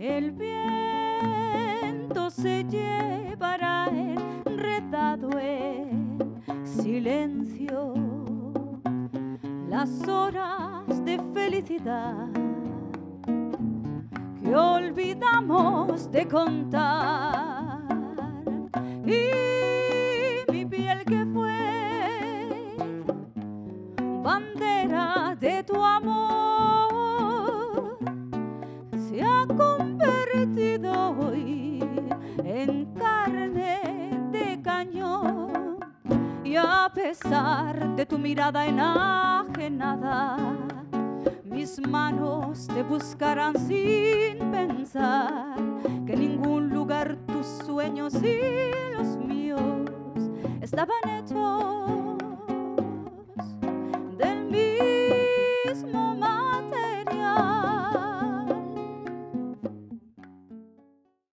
El viento se llevará enredado en silencio las horas de felicidad que olvidamos de contar. Y mi piel que fue bandera de tu amor convertido hoy en carne de cañón. Y a pesar de tu mirada enajenada mis manos te buscarán sin pensar que en ningún lugar tus sueños y los míos estaban hechos